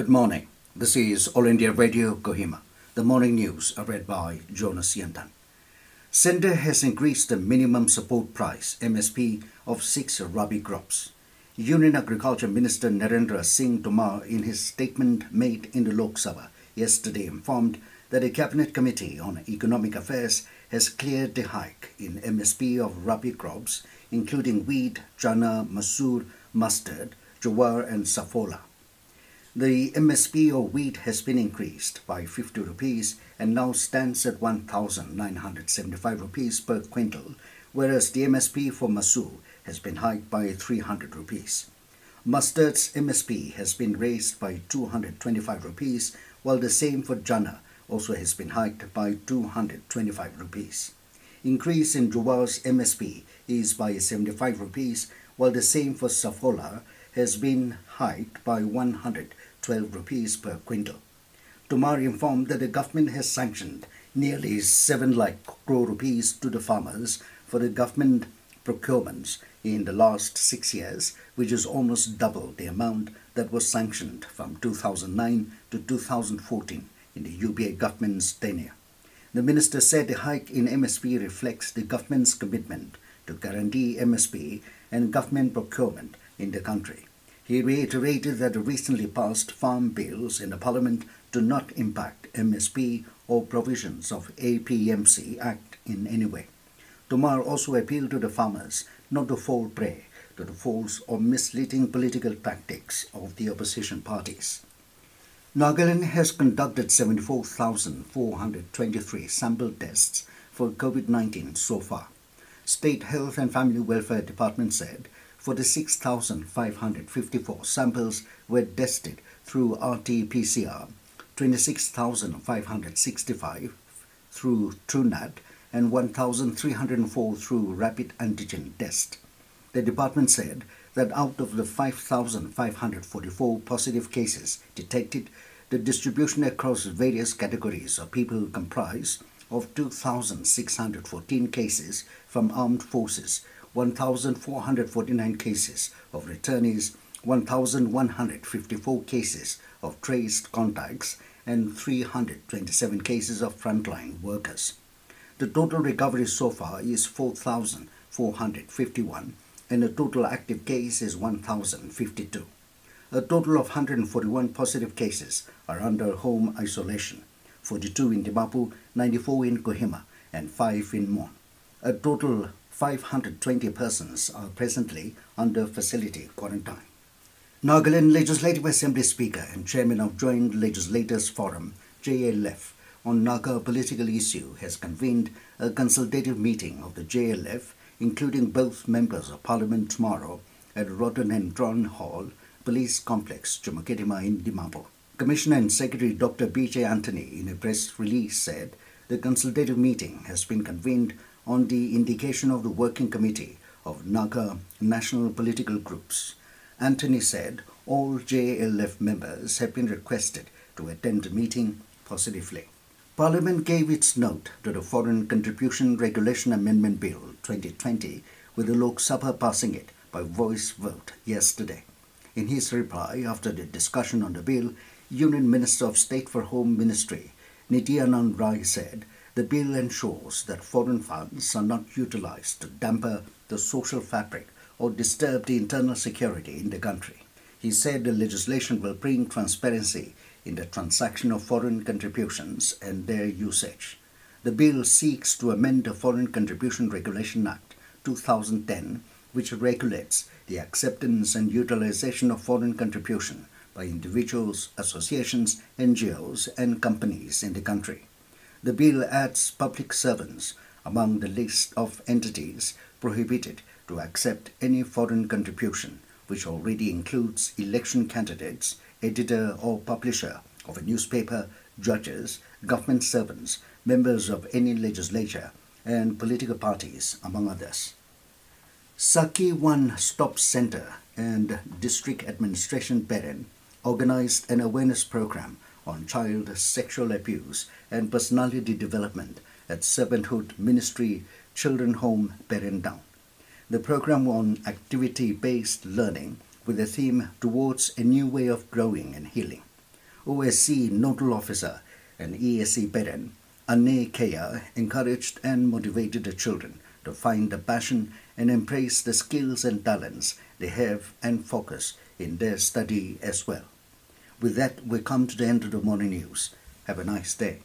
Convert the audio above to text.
Good morning. This is All India Radio Kohima. The morning news are read by Jonas Yanthan. Centre has increased the minimum support price MSP of six rabi crops. Union Agriculture Minister Narendra Singh Tomar in his statement made in the Lok Sabha yesterday informed that a cabinet committee on economic affairs has cleared the hike in MSP of rabi crops including wheat, chana, masoor, mustard, jowar and safflower. The MSP of wheat has been increased by 50 rupees and now stands at 1975 rupees per quintal, whereas the MSP for masoor has been hiked by 300 rupees. Mustard's MSP has been raised by 225 rupees, while the same for Chana also has been hiked by 225 rupees. Increase in Jowar's MSP is by 75 rupees, while the same for Safflower has been hiked by 112 rupees per quintal. Tomar informed that the government has sanctioned nearly 7 lakh crore rupees to the farmers for the government procurements in the last six years, which is almost double the amount that was sanctioned from 2009 to 2014 in the UPA government's tenure. The minister said the hike in MSP reflects the government's commitment to guarantee MSP and government procurement in the country. He reiterated that the recently passed farm bills in the parliament do not impact MSP or provisions of APMC Act in any way. Tomar also appealed to the farmers not to fall prey to the false or misleading political tactics of the opposition parties. Nagaland has conducted 74,423 sample tests for COVID-19 so far. State Health and Family Welfare Department said 46,554 samples were tested through RT-PCR, 26,565 through Truenat, and 1,304 through rapid antigen test. The department said that out of the 5,544 positive cases detected, the distribution across various categories of people comprise of 2,614 cases from armed forces, 1,449 cases of returnees, 1,154 cases of traced contacts, and 327 cases of frontline workers. The total recovery so far is 4,451 and the total active case is 1,052. A total of 141 positive cases are under home isolation, 42 in Dimapur, 94 in Kohima, and 5 in Mon. A total 520 persons are presently under facility quarantine. Nagaland Legislative Assembly Speaker and Chairman of Joint Legislators Forum, JLF, on Naga political issue has convened a consultative meeting of the JLF including both members of parliament tomorrow at Rhododendron Hall, Police Complex, Chumoukedima in Dimapur. Commissioner and Secretary Dr. B.J. Anthony in a press release said the consultative meeting has been convened on the indication of the Working Committee of Naga National Political Groups. Anthony said all JLF members have been requested to attend the meeting positively. Parliament gave its note to the Foreign Contribution Regulation Amendment Bill 2020 with the Lok Sabha passing it by voice vote yesterday. In his reply after the discussion on the bill, Union Minister of State for Home Ministry Nityanand Rai said the bill ensures that foreign funds are not utilized to damper the social fabric or disturb the internal security in the country. He said the legislation will bring transparency in the transaction of foreign contributions and their usage. The bill seeks to amend the Foreign Contribution Regulation Act 2010, which regulates the acceptance and utilization of foreign contribution by individuals, associations, NGOs, and companies in the country. The bill adds public servants among the list of entities prohibited to accept any foreign contribution, which already includes election candidates, editor or publisher of a newspaper, judges, government servants, members of any legislature, and political parties, among others. Sakhi One Stop Center and District Administration Peren organized an awareness program on child sexual abuse and personality development at Servanthood Ministry Children Home Perendang. The program on activity based learning with a theme towards a new way of growing and healing. OSC Nodal Officer and EAC Peren Anne Kea, encouraged and motivated the children to find the passion and embrace the skills and talents they have and focus in their study as well. With that, we come to the end of the morning news. Have a nice day.